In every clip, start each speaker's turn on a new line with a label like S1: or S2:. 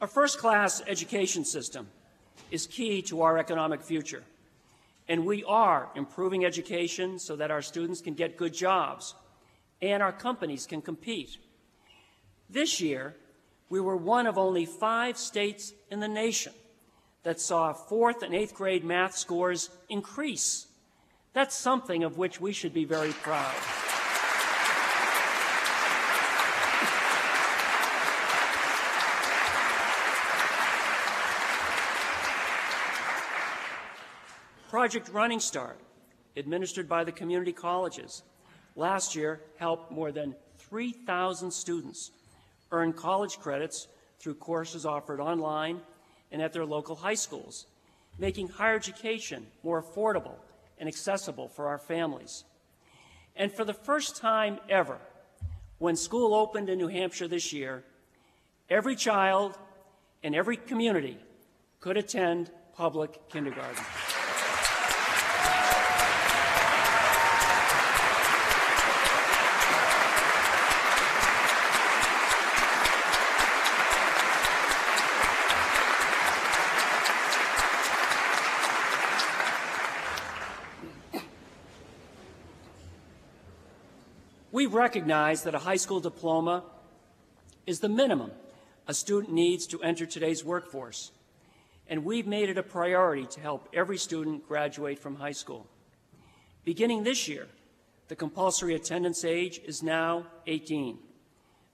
S1: A first-class education system is key to our economic future, and we are improving education so that our students can get good jobs and our companies can compete. This year, we were one of only five states in the nation that saw fourth and eighth grade math scores increase. That's something of which we should be very proud. Project Running Start, administered by the community colleges, last year helped more than 3,000 students earn college credits through courses offered online and at their local high schools, making higher education more affordable and accessible for our families. And for the first time ever, when school opened in New Hampshire this year, every child in every community could attend public kindergarten. We recognize that a high school diploma is the minimum a student needs to enter today's workforce, and we've made it a priority to help every student graduate from high school. Beginning this year, the compulsory attendance age is now 18,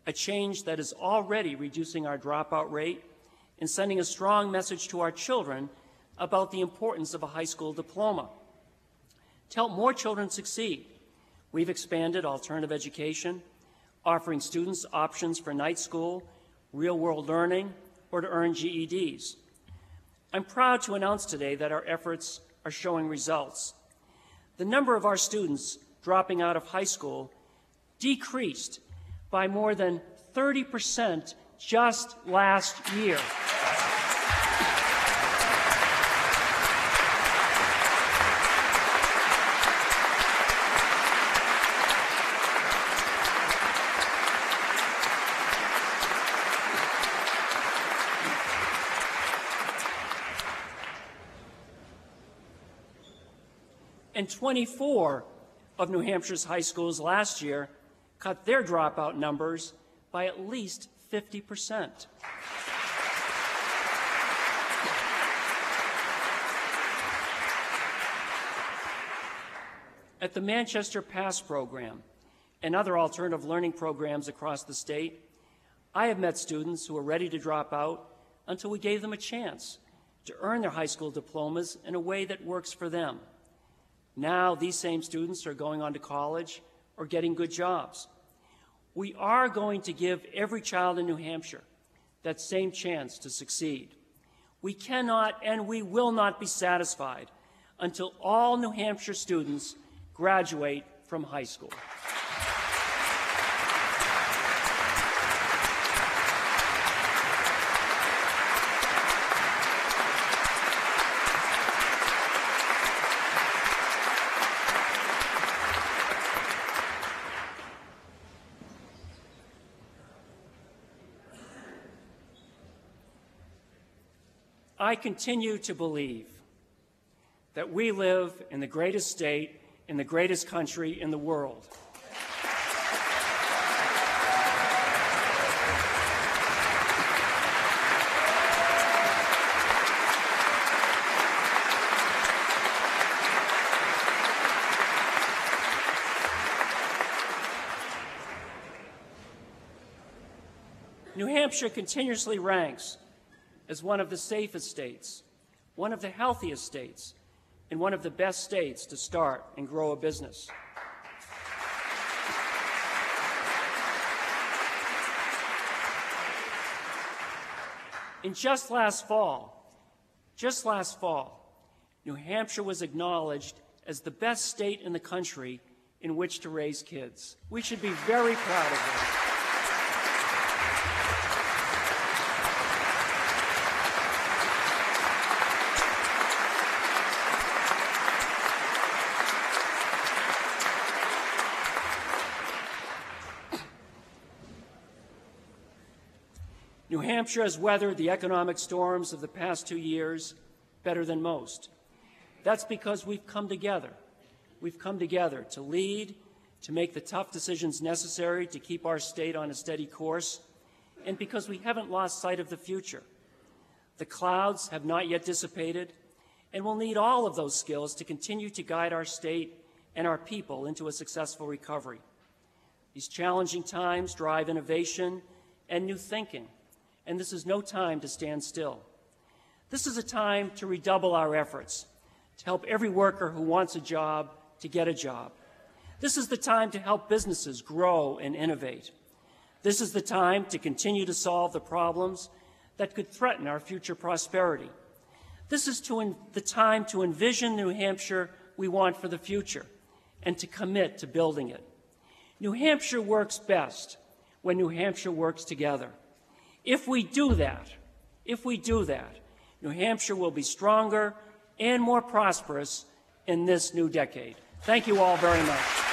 S1: a change that is already reducing our dropout rate and sending a strong message to our children about the importance of a high school diploma. To help more children succeed, We've expanded alternative education, offering students options for night school, real-world learning, or to earn GEDs. I'm proud to announce today that our efforts are showing results. The number of our students dropping out of high school decreased by more than 30% just last year. And 24 of New Hampshire's high schools last year cut their dropout numbers by at least 50 percent. At the Manchester Pass program and other alternative learning programs across the state, I have met students who were ready to drop out until we gave them a chance to earn their high school diplomas in a way that works for them. Now, these same students are going on to college or getting good jobs. We are going to give every child in New Hampshire that same chance to succeed. We cannot and we will not be satisfied until all New Hampshire students graduate from high school. I continue to believe that we live in the greatest state, in the greatest country in the world. New Hampshire continuously ranks as one of the safest states, one of the healthiest states, and one of the best states to start and grow a business. And just last fall, just last fall, New Hampshire was acknowledged as the best state in the country in which to raise kids. We should be very proud of that. New Hampshire has weathered the economic storms of the past two years better than most. That's because we've come together. We've come together to lead, to make the tough decisions necessary to keep our state on a steady course, and because we haven't lost sight of the future. The clouds have not yet dissipated, and we'll need all of those skills to continue to guide our state and our people into a successful recovery. These challenging times drive innovation and new thinking, and this is no time to stand still. This is a time to redouble our efforts to help every worker who wants a job to get a job. This is the time to help businesses grow and innovate. This is the time to continue to solve the problems that could threaten our future prosperity. This is the time to envision New Hampshire we want for the future and to commit to building it. New Hampshire works best when New Hampshire works together. If we do that, if we do that, New Hampshire will be stronger and more prosperous in this new decade. Thank you all very much.